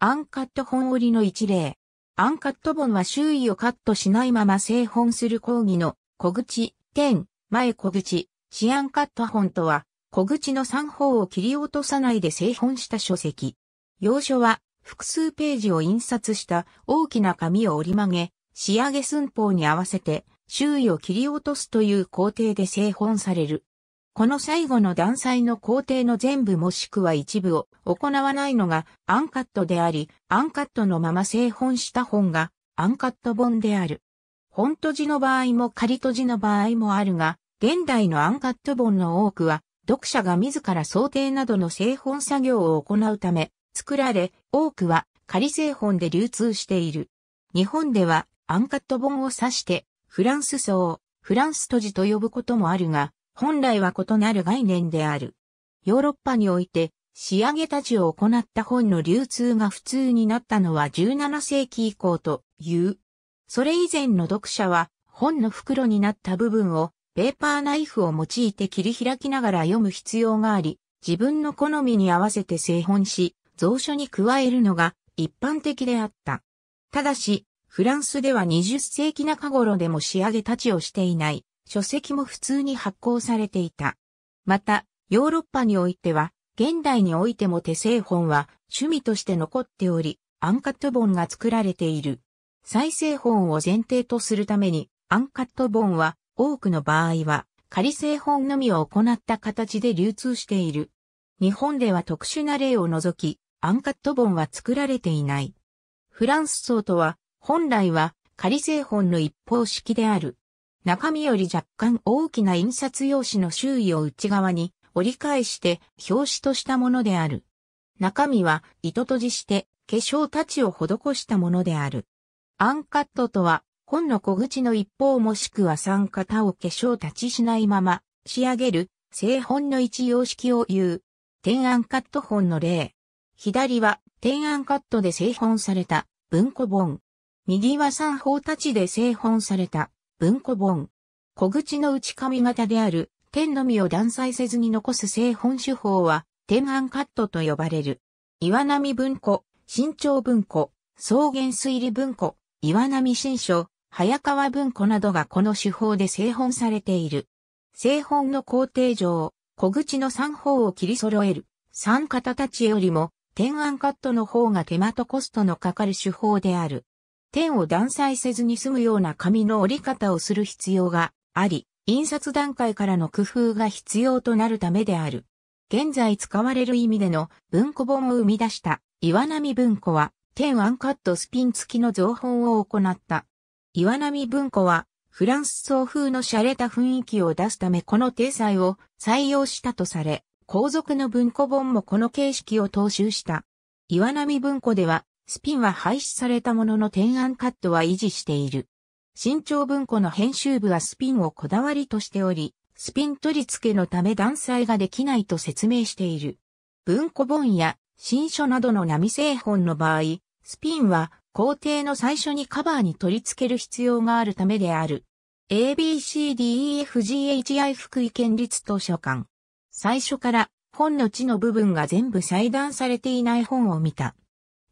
アンカット本折りの一例。アンカット本は周囲をカットしないまま製本する講義の小口、点、前小口、シアンカット本とは、小口の3方を切り落とさないで製本した書籍。要所は、複数ページを印刷した大きな紙を折り曲げ、仕上げ寸法に合わせて周囲を切り落とすという工程で製本される。この最後の断裁の工程の全部もしくは一部を行わないのがアンカットであり、アンカットのまま製本した本がアンカット本である。本閉じの場合も仮閉じの場合もあるが、現代のアンカット本の多くは、読者が自ら想定などの製本作業を行うため、作られ、多くは仮製本で流通している。日本ではアンカット本を指して、フランス層、フランス閉じと呼ぶこともあるが、本来は異なる概念である。ヨーロッパにおいて仕上げたちを行った本の流通が普通になったのは17世紀以降という。それ以前の読者は本の袋になった部分をペーパーナイフを用いて切り開きながら読む必要があり、自分の好みに合わせて製本し、蔵書に加えるのが一般的であった。ただし、フランスでは20世紀中頃でも仕上げたちをしていない書籍も普通に発行されていた。また、ヨーロッパにおいては、現代においても手製本は趣味として残っており、アンカット本が作られている。再生本を前提とするために、アンカット本は多くの場合は仮製本のみを行った形で流通している。日本では特殊な例を除き、アンカット本は作られていない。フランス層とは、本来は仮製本の一方式である。中身より若干大きな印刷用紙の周囲を内側に折り返して表紙としたものである。中身は糸閉じして化粧たちを施したものである。アンカットとは本の小口の一方もしくは三型を化粧立ちしないまま仕上げる製本の一様式を言う。天案カット本の例。左は天案カットで製本された文庫本。右は三方立ちで製本された文庫本。小口の内紙型である天のみを断裁せずに残す製本手法は天案カットと呼ばれる。岩波文庫、新潮文庫、草原推理文庫、岩波新書、早川文庫などがこの手法で製本されている。製本の工程上、小口の三方を切り揃える三型たちよりも天案カットの方が手間とコストのかかる手法である。点を断裁せずに済むような紙の折り方をする必要があり、印刷段階からの工夫が必要となるためである。現在使われる意味での文庫本を生み出した岩波文庫は、点ワンカットスピン付きの造本を行った。岩波文庫は、フランス総風の洒落た雰囲気を出すためこの体裁を採用したとされ、後続の文庫本もこの形式を踏襲した。岩波文庫ではスピンは廃止されたものの天案カットは維持している。新潮文庫の編集部はスピンをこだわりとしており、スピン取り付けのため断裁ができないと説明している。文庫本や新書などの波製本の場合、スピンは工程の最初にカバーに取り付ける必要があるためである。ABCDEFGHI 福井県立図書館。最初から本の地の部分が全部裁断されていない本を見た。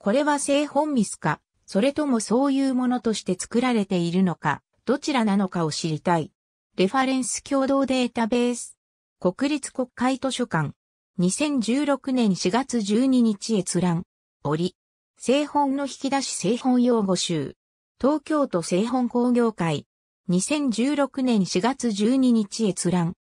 これは製本ミスか、それともそういうものとして作られているのか、どちらなのかを知りたい。レファレンス共同データベース。国立国会図書館。2016年4月12日閲覧。折。製本の引き出し製本用語集。東京都製本工業会。2016年4月12日閲覧。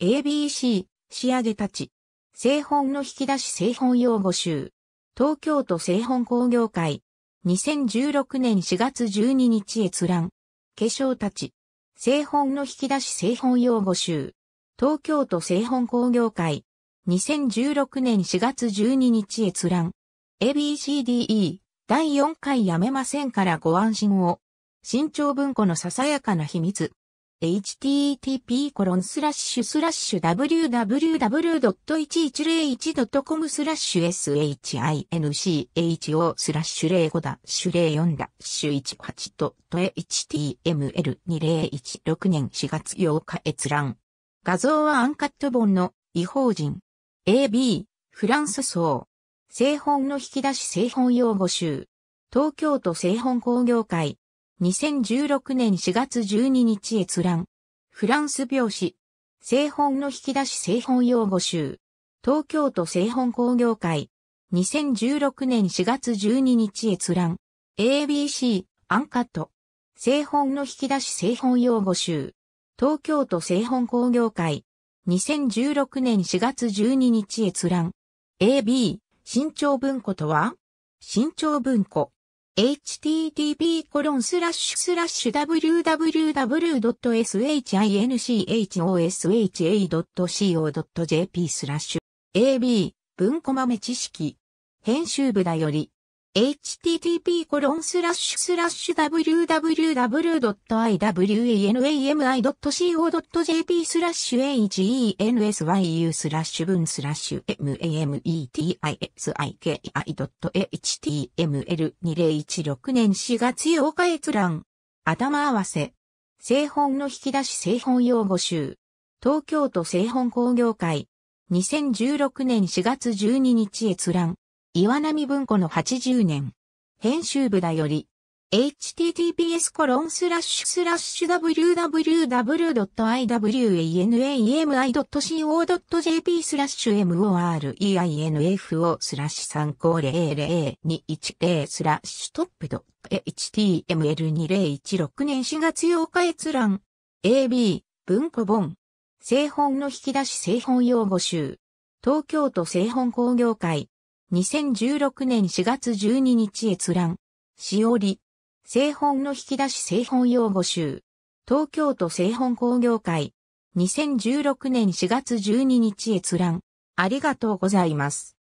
ABC、仕上げたち。製本の引き出し製本用語集。東京都製本工業会。2016年4月12日閲覧。化粧たち。製本の引き出し製本用語集。東京都製本工業会。2016年4月12日閲覧。ABCDE 第4回やめませんからご安心を。新潮文庫のささやかな秘密。Http コロンスラッシュスラッシュ www.1101.com スラッシュ shincho スラッシュ05だシュ04だシュ18と html2016 年4月8日閲覧。画像はアンカット本の違法人。AB フランス層。製本の引き出し製本用語集。東京都製本工業会。2016年4月12日閲覧。フランス拍子。製本の引き出し製本用語集。東京都製本工業会。2016年4月12日閲覧。ABC、アンカット。製本の引き出し製本用語集。東京都製本工業会。2016年4月12日閲覧。AB、新潮文庫とは？新潮文庫。http://www.shinchosa.co.jp スラッシュ ab 文庫豆知識編集部だより http://www.iwanami.co.jp スラッシュ hensyu スラッシュ文スラッシュ mametisiki.html2016 年4月8日閲覧頭合わせ製本の引き出し製本用語集東京都製本工業会2016年4月12日閲覧岩波文庫の80年。編集部だより、https コロンスラッシュスラッシュ www.iwanami.co.jp スラッシュ moreinfo スラッシュ3500210スラッシュトップド html2016 年4月8日閲覧 AB 文庫本製本の引き出し製本用語集東京都製本工業会2016年4月12日閲覧。しおり。製本の引き出し製本用語集。東京都製本工業会。2016年4月12日閲覧。ありがとうございます。